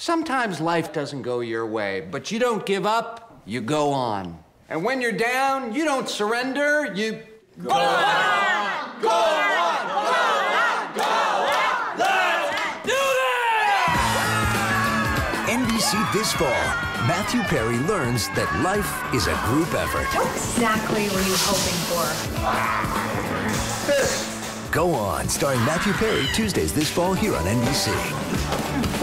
Sometimes life doesn't go your way, but you don't give up, you go on. And when you're down, you don't surrender, you go on! Go on! Go on! Go on! Let's do this! NBC this fall, Matthew Perry learns that life is a group effort. What exactly were you hoping for? Go on, starring Matthew Perry, Tuesdays this fall here on NBC.